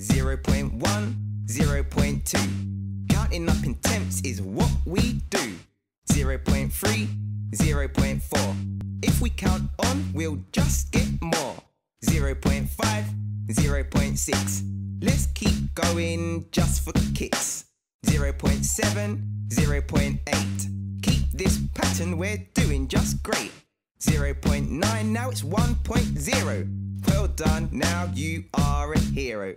0.1, 0.2. Counting up in tenths is what we do. 0.3, 0.4. If we count on, we'll just get more. 0.5, 0.6. Let's keep going just for kicks. 0.7, 0.8. Keep this pattern, we're doing just great. 0.9, now it's 1.0. Well done, now you are a hero.